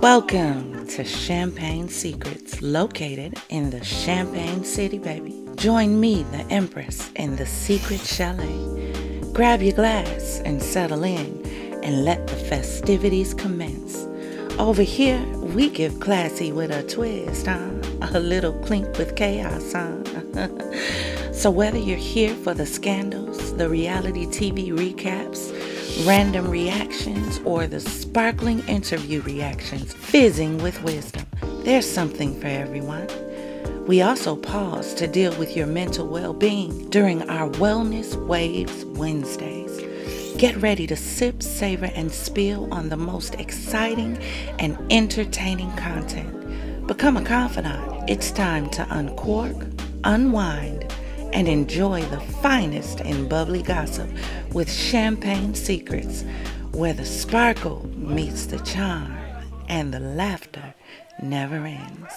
Welcome to Champagne Secretzz, located in the Champagne City, baby. Join me, the Empress, in the secret chalet. Grab your glass and settle in, and let the festivities commence. Over here, we give classy with a twist, huh? A little clink with chaos, huh? so whether you're here for the scandals, the reality TV recaps, random reactions, or the sparkling interview reactions, fizzing with wisdom. There's something for everyone. We also pause to deal with your mental well being during our Wellness Waves Wednesdays. Get ready to sip, savor, and spill on the most exciting and entertaining content. Become a confidant. It's time to uncork, unwind, and enjoy the finest in bubbly gossip with Champagne Secretzz, where the sparkle meets the charm and the laughter never ends.